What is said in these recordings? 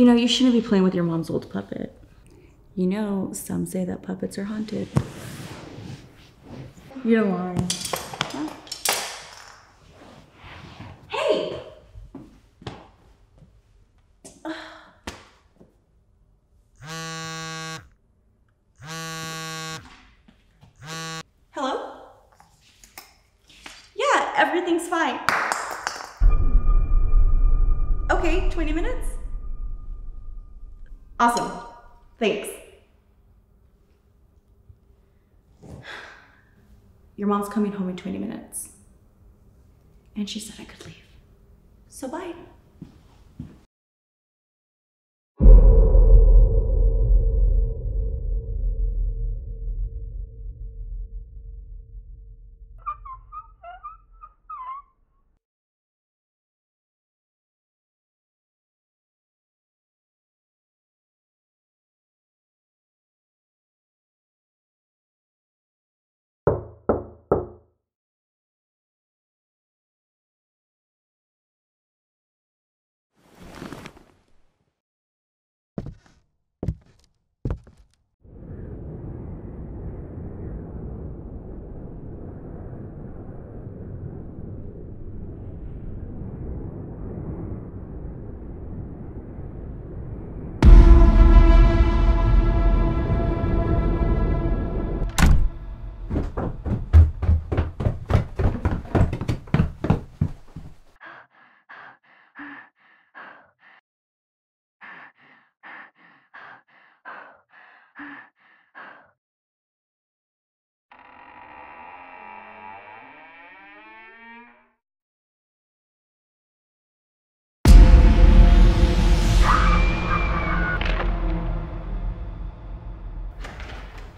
You know, you shouldn't be playing with your mom's old puppet. You know, some say that puppets are haunted. You're lying. Huh? Hey! Hello? Yeah, everything's fine. Okay, 20 minutes? Awesome. Thanks. Your mom's coming home in 20 minutes. And she said I could leave. So bye.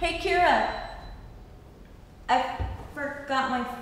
Hey, Kira. I forgot my